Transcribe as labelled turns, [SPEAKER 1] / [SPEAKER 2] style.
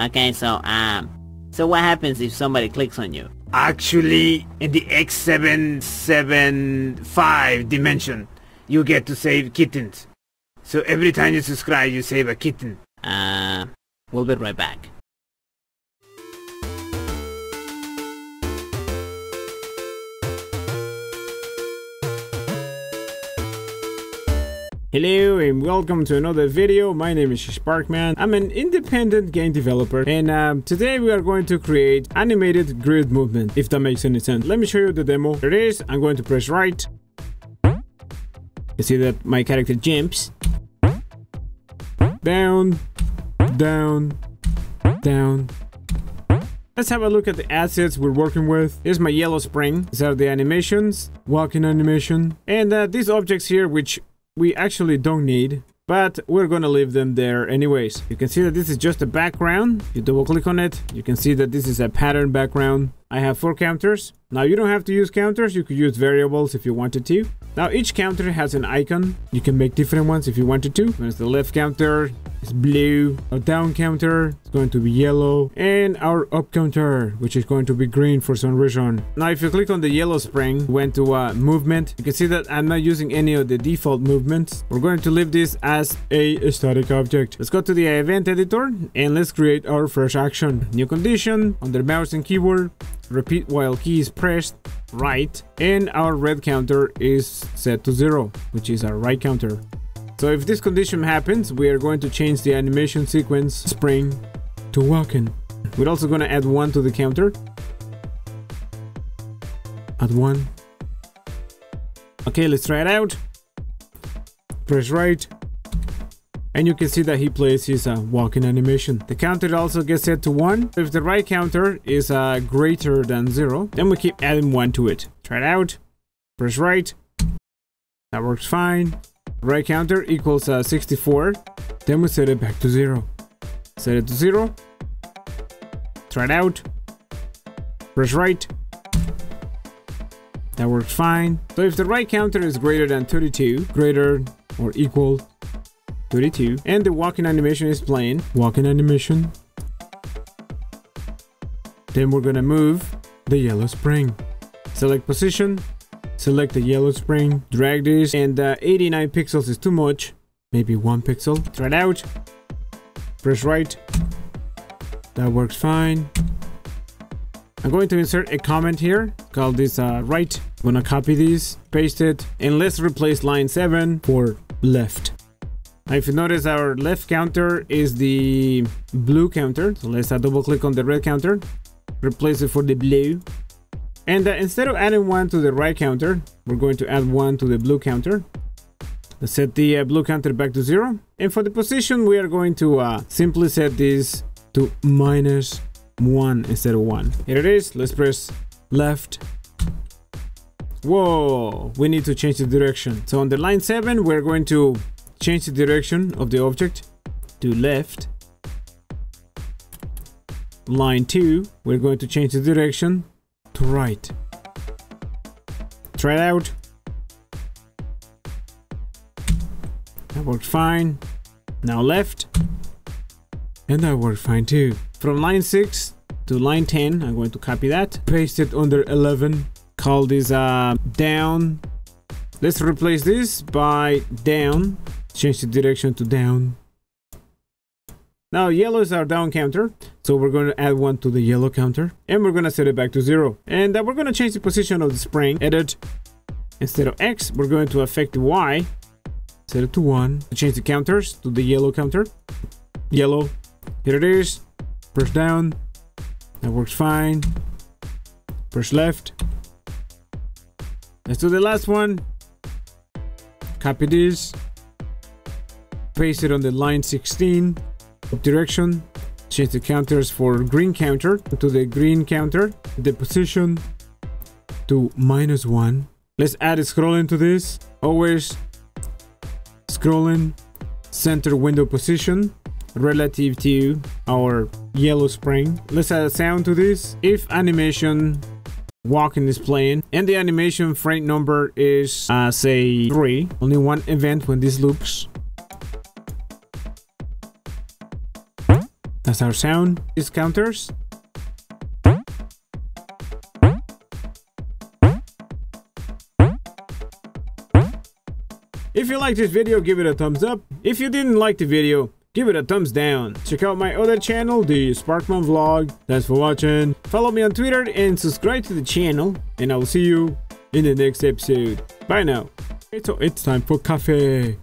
[SPEAKER 1] Okay, so, um, so what happens if somebody clicks on you?
[SPEAKER 2] Actually, in the X775 dimension, you get to save kittens. So every time you subscribe, you save a kitten.
[SPEAKER 1] Uh, we'll be right back.
[SPEAKER 3] Hello and welcome to another video. My name is Sparckman. I'm an independent game developer and um, today we are going to create animated grid movement, if that makes any sense. Let me show you the demo. Here it is. I'm going to press right. You see that my character jumps. Down, down, down. Let's have a look at the assets we're working with. Here's my yellow spring. These are the animations, walking animation. And uh, these objects here, which we actually don't need but we're gonna leave them there anyways. You can see that this is just a background. You double click on it. You can see that this is a pattern background. I have four counters. Now you don't have to use counters. You could use variables if you wanted to. Now each counter has an icon. You can make different ones if you wanted to. There's the left counter is blue. Our down counter is going to be yellow. And our up counter which is going to be green for some reason. Now if you click on the yellow spring went to uh, movement. You can see that i'm not using any of the default movements. We're going to leave this as a static object. Let's go to the event editor and let's create our first action. New condition under mouse and keyboard. Repeat while key is pressed right and our red counter is set to zero which is our right counter so if this condition happens, we are going to change the animation sequence spring to walking. We're also going to add one to the counter. Add one. Okay, let's try it out. Press right. And you can see that he plays his uh, walking animation. The counter also gets set to 1. If the right counter is uh, greater than 0, then we keep adding 1 to it. Try it out. Press right. That works fine right counter equals uh, 64 then we set it back to zero. Set it to zero. Try it out. Press right. That works fine. So if the right counter is greater than 32 greater or equal 32 and the walking animation is playing walking animation then we're gonna move the yellow spring. Select position select the yellow spring, drag this, and uh, 89 pixels is too much. Maybe one pixel. Try it out. Press right. That works fine. I'm going to insert a comment here call this uh, right. I'm gonna copy this, paste it, and let's replace line 7 for left. Now if you notice our left counter is the blue counter, so let's uh, double click on the red counter, replace it for the blue, and uh, instead of adding one to the right counter, we're going to add one to the blue counter. Let's set the uh, blue counter back to zero. And for the position, we are going to uh, simply set this to minus one instead of one. Here it is. Let's press left. Whoa, we need to change the direction. So on the line seven, we're going to change the direction of the object to left. Line two, we're going to change the direction to right. Try it out. That worked fine. Now left. And that worked fine too. From line 6 to line 10, I'm going to copy that. Paste it under 11. Call this uh, down. Let's replace this by down. Change the direction to down. Now yellow is our down counter, so we're going to add one to the yellow counter, and we're going to set it back to zero. And uh, we're going to change the position of the spring. Edit. Instead of X, we're going to affect Y. Set it to one. Change the counters to the yellow counter. Yellow. Here it is. Press down. That works fine. Press left. Let's do the last one. Copy this. Paste it on the line 16 direction change the counters for green counter to the green counter. The position to minus one. Let's add a scrolling to this. Always scrolling center window position relative to our yellow spring. Let's add a sound to this. If animation walking is playing and the animation frame number is uh, say 3 only one event when this loops That's our sound. These counters. If you liked this video, give it a thumbs up. If you didn't like the video, give it a thumbs down. Check out my other channel, the Sparckman Vlog. Thanks for watching. Follow me on Twitter and subscribe to the channel. And I will see you in the next episode. Bye now. So it's time for coffee.